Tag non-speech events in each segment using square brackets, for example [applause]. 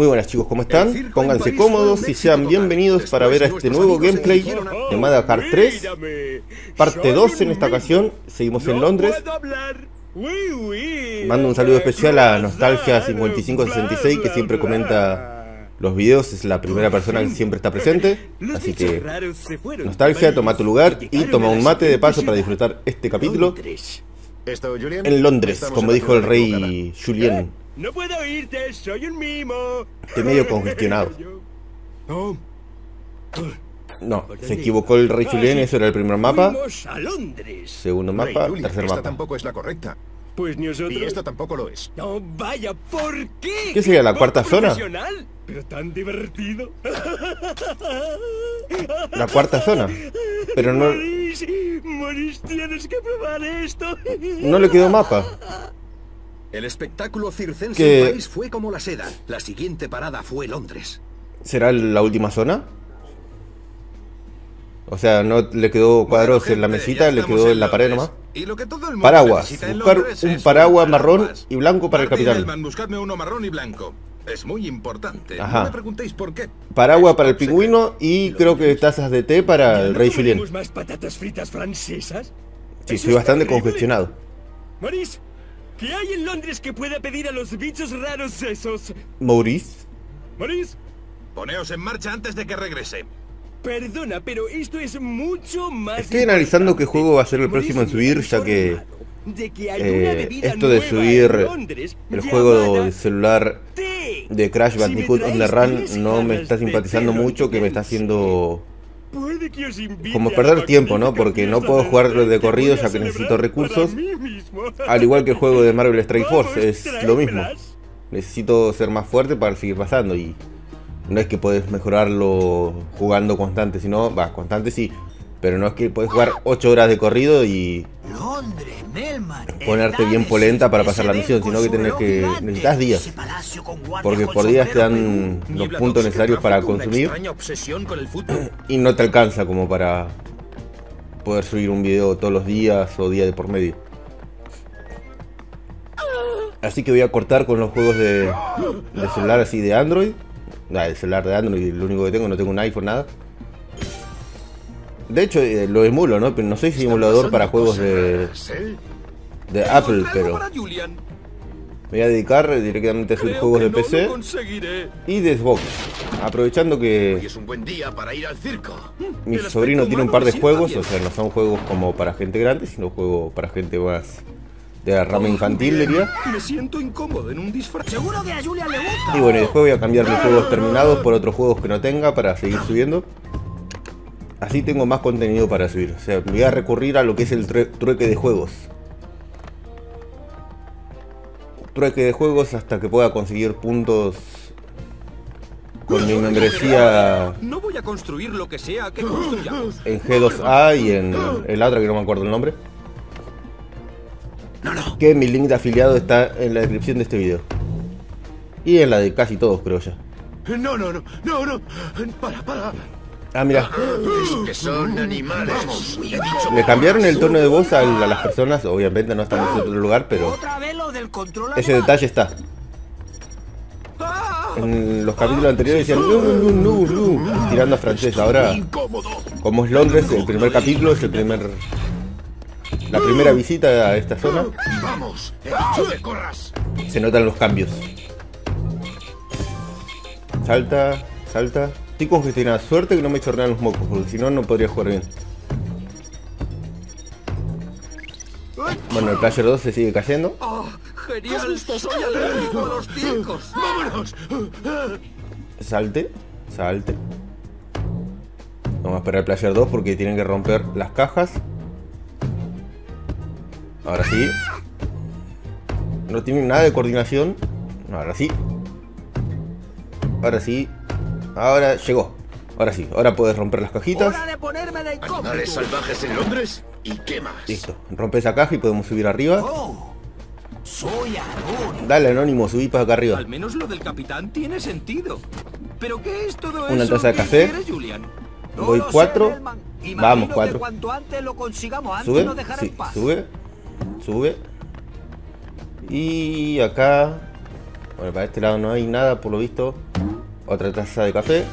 Muy buenas chicos, ¿cómo están? Pónganse cómodos y sean bienvenidos para ver a este nuevo gameplay de Madagascar 3 Parte 2 en esta ocasión, seguimos en Londres. Mando un saludo especial a Nostalgia5566 que siempre comenta los videos, es la primera persona que siempre está presente. Así que, Nostalgia, toma tu lugar y toma un mate de paso para disfrutar este capítulo En Londres, como dijo el rey Julien no puedo irte, soy un mimo. Estoy medio congestionado. [laughs] No, se equivocó el rey Julien, eso era el primer mapa. a Londres. Segundo mapa, tercer esta mapa. tampoco es la correcta. Pues nosotros. Y esta tampoco lo es. No, vaya, ¿por qué? ¿Qué sería la cuarta zona? Pero tan divertido. La cuarta zona. Pero no, Moris, Moris, tienes que probar esto. no le quedó mapa. El espectáculo circense Que- en París fue como la seda. La siguiente parada fue Londres. ¿Será la última zona? O sea, no le quedó cuadros en la mesita, le quedó en la pared nomás. Y lo que todo el mundo Paraguas. en Buscar un paraguas marrón paraguas. y blanco para el Martin capitán. Buscadme uno marrón y blanco. Es muy importante. Ajá. No me preguntéis por qué. Paraguas para el pingüino y creo que tazas de té para ¿Ya el rey Julien. más patatas fritas francesas? Sí, estoy es bastante congestionado. Maurice, ¿qué hay en Londres que pueda pedir a los bichos raros esos? Maurice. Maurice, Poneos en marcha antes de que regrese. perdona, pero esto es mucho más. Estoy analizando qué juego va a ser el Maurice, próximo en subir, ya que informado de que hay eh, esto de subir el juego de celular té. de Crash Bandicoot on the Run no me está simpatizando mucho, que me está haciendo como perder tiempo, ¿no? Porque no puedo té de corrido ya que necesito recursos. Al igual que el juego de Marvel Strike Force, es lo mismo. Necesito ser más fuerte para seguir pasando y no es que puedes mejorarlo jugando constante, sino, va, constante sí, pero no es que puedes jugar 8 horas de corrido y ponerte bien polenta para pasar la misión, sino que tenés que necesitas días, porque por días te dan los puntos necesarios para consumir y no te alcanza como para poder subir un video todos los días o día de por medio. Así que voy a cortar con los juegos de, de celular así de Android. El celular de Android, lo único que tengo, no tengo un iPhone, nada. De hecho, eh, lo emulo, ¿no? Pero no soy simulador para juegos de, de Apple, pero me voy a dedicar directamente a subir Creo juegos de no PC y de Xbox. Aprovechando Hoy que es un buen día para ir al circo. mi el sobrino tiene un par de juegos, bien. o sea, no son juegos como para gente grande, sino juegos para gente más de la rama infantil, diría. Me siento incómodo en un disfraz. Seguro que a Julia le gusta. Y bueno, y después voy a cambiar mis juegos terminados por otros juegos que no tenga para seguir subiendo. Así tengo más contenido para subir. O sea, voy a recurrir a lo que es el true- trueque de juegos. Trueque de juegos hasta que pueda conseguir puntos con mi membresía No voy a construir lo que sea que construyamos. en G2A y en el otro que no me acuerdo el nombre. Que mi link de afiliado está en la descripción de este video. Y en la de casi todos, creo ya. No, no, no, no, no. Para, para. Ah, mira. Es que son animales. Le cambiaron el tono de voz a, a las personas, obviamente no estamos en otro lugar, pero ese detalle está. En los capítulos anteriores decían no, no, no, no, no, tirando a francés. Ahora, como es Londres, el primer capítulo es el primer. La primera visita a esta zona, Vamos, se notan los cambios. Salta, salta. Estoy congestionada. Suerte que no me chorrean los mocos, porque si no, no podría jugar bien. Bueno, el Player 2 se sigue cayendo. ¡Oh, genial! ¡Soy alérgico a los circos! Vámonos. Salte, salte. Vamos a esperar el Player 2 porque tienen que romper las cajas. Ahora sí. No tienen nada de coordinación. Ahora sí. Ahora sí. Ahora llegó. Ahora sí. Ahora puedes romper las cajitas. Hora de ponerme de. ¿Animales salvajes en Londres? ¿Y qué más? Listo. Rompe esa caja y podemos subir arriba. Oh, soy Anónimo. Dale, Anónimo, subí para acá arriba. Al menos lo del capitán tiene sentido. ¿Pero qué es todo Una eso? taza de ¿Qué café. Julian? No Voy sé, cuatro. Imagino Vamos, que cuatro. cuanto antes lo consigamos, antes Sube. dejará Sí, en paz. sube. Sube. Y acá. Bueno, para este lado no hay nada, por lo visto. Otra taza de café.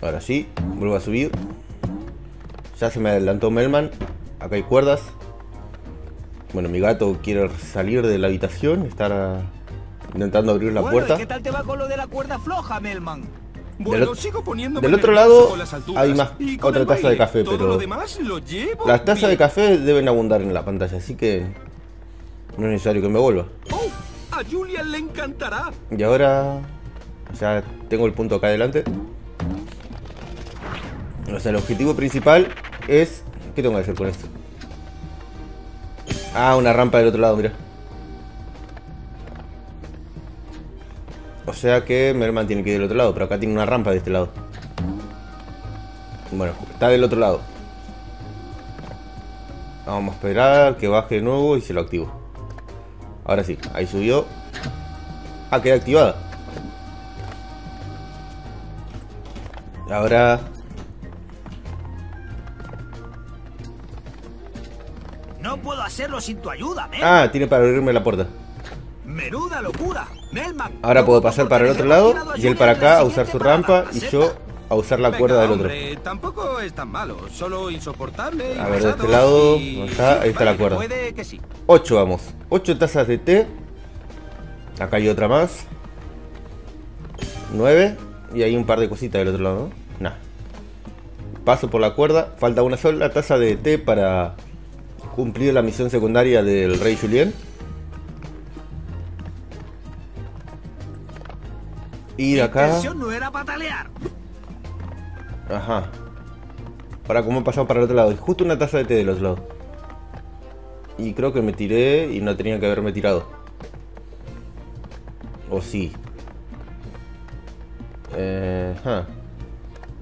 Ahora sí, vuelvo a subir. Ya se me adelantó Melman. Acá hay cuerdas. Bueno, mi gato quiere salir de la habitación, estar ah, intentando abrir la Bueno, puerta. ¿y ¿Qué tal te va con lo de la cuerda floja, Melman? Bueno, Del sigo otro lado alturas. hay más- otra taza de café, pero lo demás lo llevo Las tazas de café deben abundar en la pantalla, así que no es necesario que me vuelva. Oh, a Julian le encantará. Y ahora ya tengo el punto acá adelante. O sea, el objetivo principal es... ¿Qué tengo que hacer con esto? Ah, una rampa del otro lado, mira. O sea que Merman tiene que ir del otro lado, pero acá tiene una rampa de este lado. Bueno, está del otro lado. Vamos a esperar que baje de nuevo y se lo activo. Ahora sí, ahí subió. Ah, queda activada. Ahora... No puedo hacerlo sin tu ayuda, Melman. Ah, tiene para abrirme la puerta. Menuda locura. Melman. Ahora puedo pasar para el otro lado y él para acá a usar su rampa y yo a usar la cuerda del otro. tampoco es tan malo, solo insoportable. A ver, de este lado, y- ¿dónde está? Ahí está la cuerda. Puede que sí. 8 vamos. 8 tazas de té. Acá hay otra más. 9. Y hay un par de cositas del otro lado, ¿no? Nah. Paso por la cuerda. Falta una sola taza de té para cumplir la misión secundaria del Rey Julien. Mi acá. no era patalear. Ajá. Ahora, ¿cómo he pasado para el otro lado? Justo una taza de té del otro lado. Y creo que me tiré y no tenía que haberme tirado. O sí. Eh, ajá.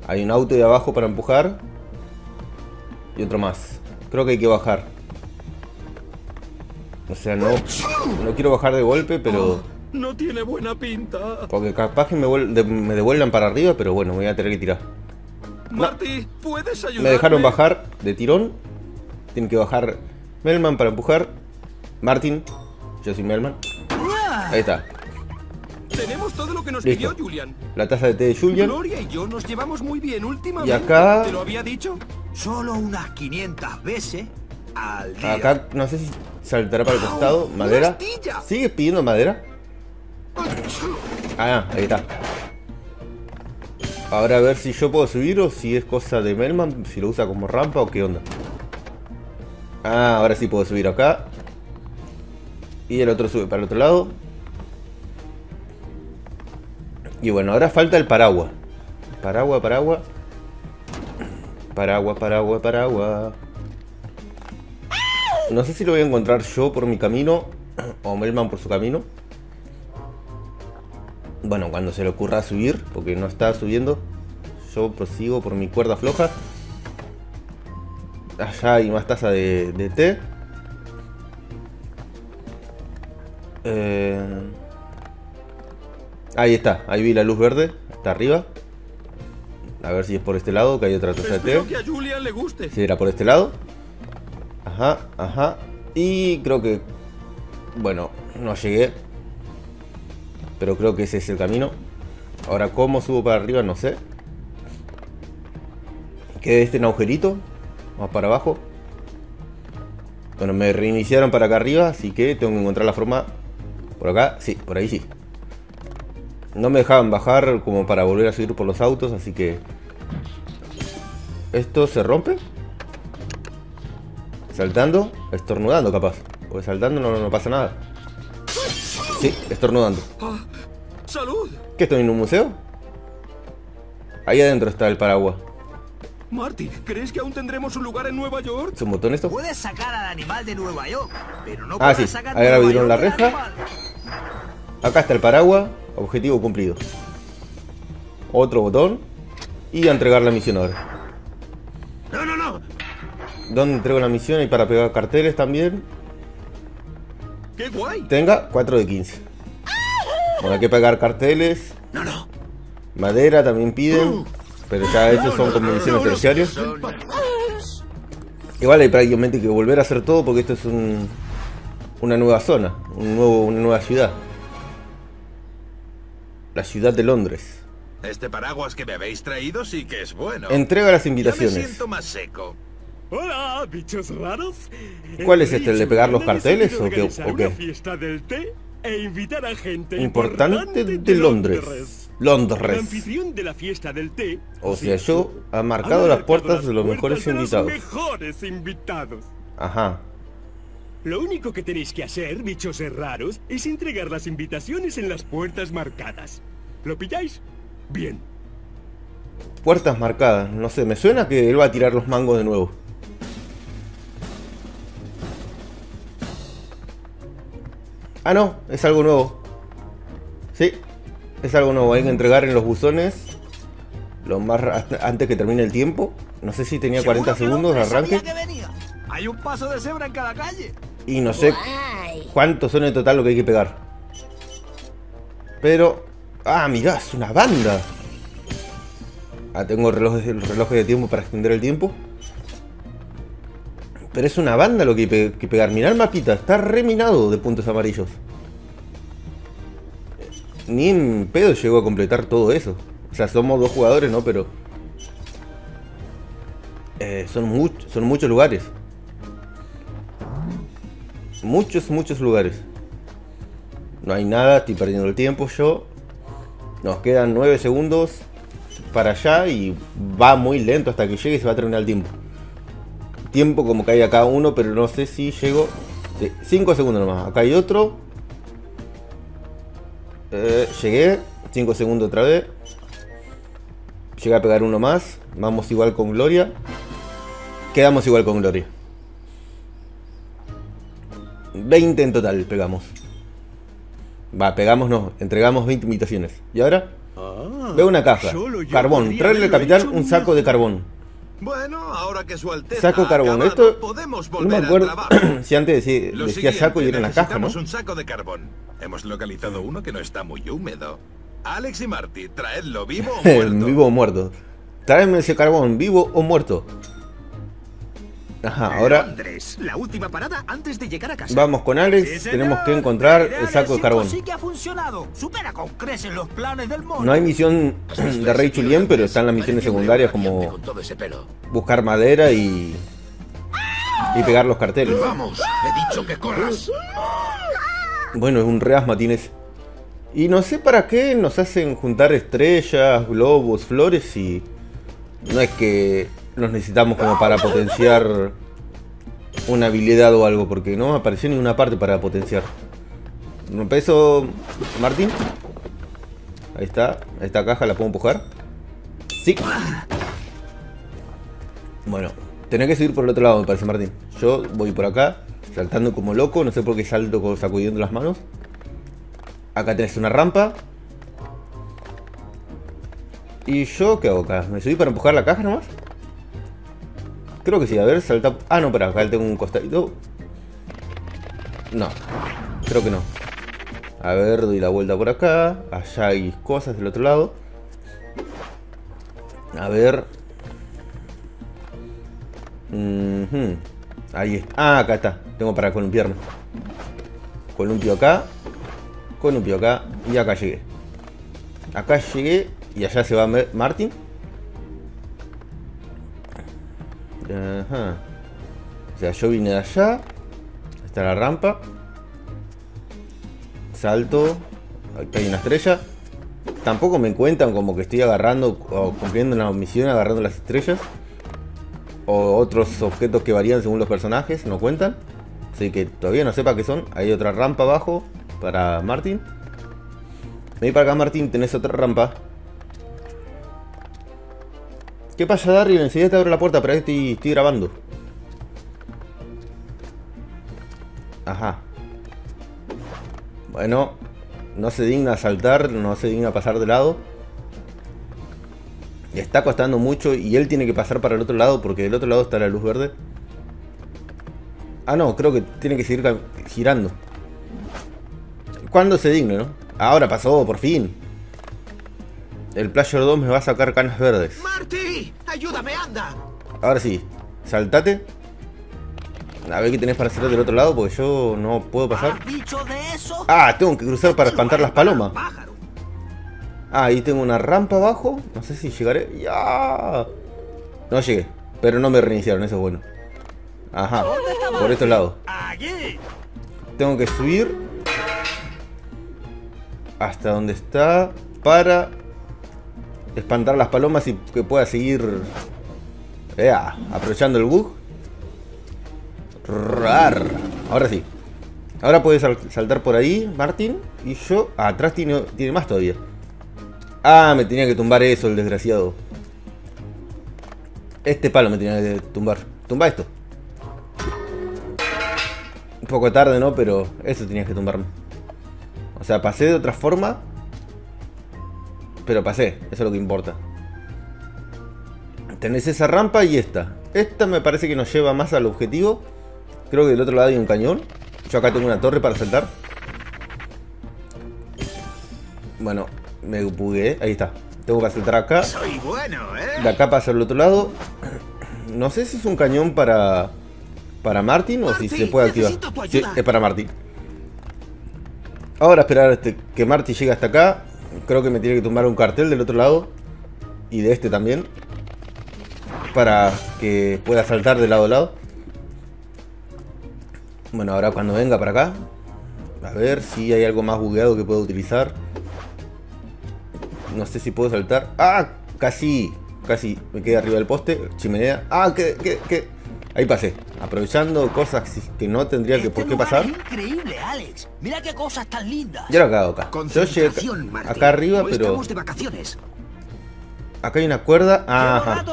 Hay un auto de abajo para empujar. Y otro más. Creo que hay que bajar. O sea, no, no quiero bajar de golpe, pero... No tiene buena pinta. Porque capaz que me, me devuelvan para arriba, pero bueno, me voy a tener que tirar. Marty, ¿puedes ayudarme? Me dejaron bajar de tirón. Tiene que bajar Melman para empujar. Martin. Yo soy Melman. Ahí está. Tenemos todo lo que nos Listo. pidió Julian. La taza de té de Julian. Gloria y yo nos llevamos muy bien últimamente. Y acá- ¿Te lo había dicho? Solo unas 500 veces al día. Acá no sé si saltará para el costado. ¡Una Madera. ¿Sigues pidiendo madera? Ah, ahí está. Ahora a ver si yo puedo subir o si es cosa de Melman, si lo usa como rampa o qué onda. Ah, ahora sí puedo subir acá. Y el otro sube para el otro lado. Y bueno, ahora falta el paraguas. Paraguas, paraguas. Paraguas, paraguas, paraguas. No sé si lo voy a encontrar yo por mi camino o Melman por su camino. Bueno, cuando se le ocurra subir, porque no está subiendo, yo prosigo por mi cuerda floja. Allá hay más taza de, de té. Eh, Ahí está, ahí vi la luz verde, está arriba. A ver si es por este lado, que hay otra taza de. Espero que a le guste. Sí, era por este lado. Ajá, ajá. Y creo que... Bueno, no llegué. Pero creo que ese es el camino. Ahora, ¿cómo subo para arriba? No sé. Quedé este en agujerito. Más para abajo. Bueno, me reiniciaron para acá arriba, así que tengo que encontrar la forma... Por acá, sí, por ahí sí. No me dejaban bajar como para volver a subir por los autos, así que... ¿Esto se rompe? Saltando, estornudando capaz. Porque saltando no, no pasa nada. Sí, estornudando. ¡Salud! ¿Qué estoy en un museo? Ahí adentro está el paraguas. Marty, ¿crees que aún tendremos un lugar en Nueva York? ¿Es un botón esto? Puedes sacar al animal de Nueva York, pero no Ah, puedes sí. sacar Ahora abrieron la reja. Acá está el paraguas. Objetivo cumplido. Otro botón. Y a entregar la misión ahora. No, no, no. ¿Dónde entrego la misión? Y para pegar carteles también. ¡Qué guay! Tenga 4 de 15. Bueno, hay que pegar carteles. No, no. Madera también piden. Pero ya esos son como misiones terciarias. Igual hay prácticamente que volver a hacer todo porque esto es un, una nueva zona, un nuevo, una nueva ciudad. La ciudad de Londres. Este paraguas que me habéis traído sí que es bueno. Entrega las Ya me invitaciones. siento más seco. Hola, bichos raros. ¿Cuál es este, el de pegar los carteles o qué- o qué? Fiesta del té e invitar a gente Importante de Londres. Londres. anfitrión de la fiesta del té. O sea, yo ha marcado las puertas de los mejores invitados. Ajá. Lo único que tenéis que hacer, bichos raros, es entregar las invitaciones en las puertas marcadas. ¿Lo pilláis? Bien. Puertas marcadas. No sé, me suena que él va a tirar los mangos de nuevo. Ah, no, es algo nuevo. Sí, es algo nuevo. Hay que entregar en los buzones lo más antes que termine el tiempo. No sé si tenía 40 segundos de arranque. Hay un paso de cebra en cada calle. Y no sé cuántos son en total lo que hay que pegar. Pero... Ah, mirá, es una banda. Ah, tengo relojes, relojes de tiempo para extender el tiempo. Pero es una banda lo que hay que pegar. Mirá el mapita, está reminado de puntos amarillos. Ni en pedo llegó a completar todo eso. O sea, somos dos jugadores, ¿no? Pero... eh, son, son muchos lugares. Muchos, muchos lugares. No hay nada, estoy perdiendo el tiempo yo. Nos quedan 9 segundos para allá y va muy lento hasta que llegue y se va a terminar el tiempo. Tiempo como que hay acá uno, pero no sé si llego. 5 segundos nomás. Acá hay otro. Eh, llegué. 5 segundos otra vez. Llegué a pegar uno más. Vamos igual con Gloria. Quedamos igual con Gloria. 20 en total pegamos. Va, pegamos no, entregamos 20 invitaciones. ¿Y ahora? Veo una caja. Carbón. Traerle al capitán un saco de carbón. Bueno, ahora que su alteza Saco carbón. acabado, Esto podemos no volver me al acuerdo [coughs] si antes decía, decía saco y era en la caja, ¿no? un saco de carbón. Hemos localizado uno que no está muy húmedo. Alex y Marty, traedlo vivo o [laughs] muerto. vivo o muerto. Tráeme ese carbón, vivo o muerto. Ajá, ahora Londres, la última parada antes de llegar a casa. vamos con Alex. Sí, Tenemos que encontrar el saco de carbón. Sí que ha funcionado. Supera con creces los planes del mono. No hay misión de Rey Chulien, pero están las misiones secundarias como Con todo ese pelo. buscar madera y. y pegar los carteles. Vamos, he dicho que corras. Bueno, es un reasma tienes. Y no sé para qué nos hacen juntar estrellas, globos, flores y. No es que los necesitamos como para potenciar una habilidad o algo, porque no apareció ninguna parte para potenciar. ¿Me peso, Martín? Ahí está. Esta caja la puedo empujar. Sí. Bueno, tenés que seguir por el otro lado, me parece, Martín. Yo voy por acá, saltando como loco. No sé por qué salto sacudiendo las manos. Acá tenés una rampa. ¿Y yo qué hago acá? ¿Me subí para empujar la caja nomás? Creo que sí, a ver, salta... Ah, no, para acá tengo un costadito. No, creo que no. A ver, doy la vuelta por acá. Allá hay cosas del otro lado. A ver. Ahí está. Ah, acá está. Tengo para columpiarme. Columpio acá. Columpio acá. Y acá llegué. Acá llegué. Y allá se va Martin. Ajá. O sea, yo vine de allá. Está la rampa. Salto. Acá hay una estrella. Tampoco me cuentan como que estoy agarrando o cumpliendo una misión agarrando las estrellas. O otros objetos que varían según los personajes, no cuentan. Así que todavía no sepa qué son. Hay otra rampa abajo para Martín. Ven para acá Martín, tenés otra rampa. ¿Qué pasa Darryl? Enseguida te abro la puerta, pero ahí estoy, estoy grabando. Ajá. Bueno, no se digna saltar, no se digna pasar de lado. Le está costando mucho y él tiene que pasar para el otro lado porque del otro lado está la luz verde. Ah, no, creo que tiene que seguir girando. ¿Cuándo se digne, no? Ahora pasó, por fin. El Player 2 me va a sacar canas verdes. ¡Ayúdame, anda! Ahora sí, saltate. A ver qué tenés para hacer del otro lado porque yo no puedo pasar. ¿Has dicho de eso? Ah, tengo que cruzar para espantar las palomas. Ah, ahí tengo una rampa abajo. No sé si llegaré. ¡Ya! No llegué. Pero no me reiniciaron, eso es bueno. Ajá. Por estos lados. Tengo que subir. Hasta donde está. Para espantar las palomas y que pueda seguir Ea, aprovechando el bug. Rar. Ahora sí. Ahora puedes saltar por ahí, Martín. Y yo... Ah, atrás tiene, tiene más todavía. Ah, me tenía que tumbar eso, el desgraciado. Este palo me tenía que tumbar. Tumba esto. Un poco tarde, ¿no? Pero eso tenías que tumbarme. O sea, pasé de otra forma. Pero pasé. Eso es lo que importa. Tenés esa rampa y esta. Esta me parece que nos lleva más al objetivo. Creo que del otro lado hay un cañón. Yo acá tengo una torre para saltar. Bueno, me bugué. Ahí está. Tengo que saltar acá. Soy bueno, ¿eh? De acá pasa al otro lado. No sé si es un cañón para... Para Martin o si se puede activar. Sí, es para Martin. Ahora esperar este, que Martin llegue hasta acá. Creo que me tiene que tumbar un cartel del otro lado. Y de este también. Para que pueda saltar de lado a lado. Bueno, ahora cuando venga para acá. A ver si hay algo más bugueado que puedo utilizar. No sé si puedo saltar. ¡Ah! Casi. Casi me quedé arriba del poste. Chimenea. ¡Ah! Que, que, Ahí pasé. Aprovechando cosas que no tendría que por qué pasar. increíble, Alex. Mira qué cosas tan lindas. Ya lo hago acá. Yo llegué acá arriba, pero. Estamos de vacaciones. Acá hay una cuerda. Ajá.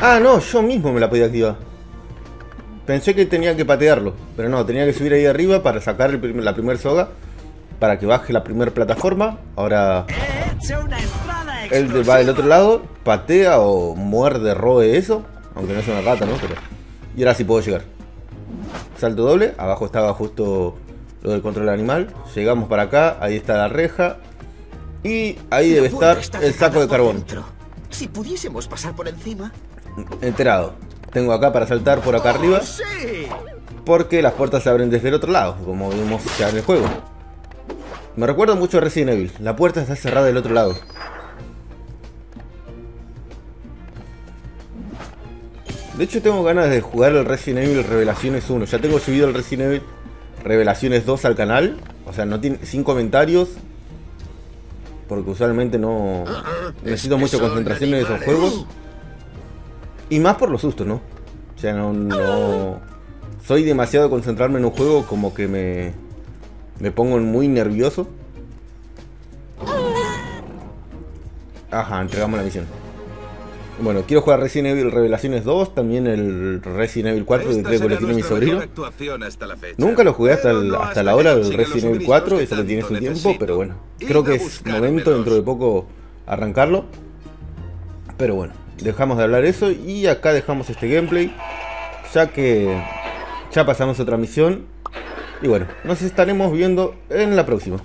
Ah, no, yo mismo me la podía activar. Pensé que tenía que patearlo, pero no, tenía que subir ahí arriba para sacar la primera soga, para que baje la primera plataforma. Ahora él va del otro lado, patea o muerde, roe eso, aunque no es una rata, ¿no? Pero... Y ahora sí puedo llegar. Salto doble, abajo estaba justo lo del control animal. Llegamos para acá, ahí está la reja. Y ahí debe estar el saco de carbón. Si pudiésemos pasar por encima. Enterado. Tengo acá para saltar por acá arriba. Porque las puertas se abren desde el otro lado, como vimos ya en el juego. Me recuerda mucho a Resident Evil. La puerta está cerrada del otro lado. De hecho tengo ganas de jugar el Resident Evil Revelaciones 1. Ya tengo subido el Resident Evil Revelaciones 2 al canal. O sea, no tiene sin comentarios. Porque usualmente no necesito mucha concentración en esos juegos. Y más por los sustos, ¿no? O sea, no, Soy demasiado concentrarme en un juego como que me... Me pongo muy nervioso. Ajá, entregamos la misión. Bueno, quiero jugar Resident Evil Revelaciones 2, también el Resident Evil 4 que creo que lo tiene mi sobrino. Nunca lo jugué hasta, hasta la hora del Resident Evil 4, eso lo tiene su tiempo, pero bueno. Creo que es momento dentro de poco arrancarlo. Pero bueno dejamos de hablar eso y acá dejamos este gameplay. Ya que ya pasamos otra misión. Y bueno, nos estaremos viendo en la próxima.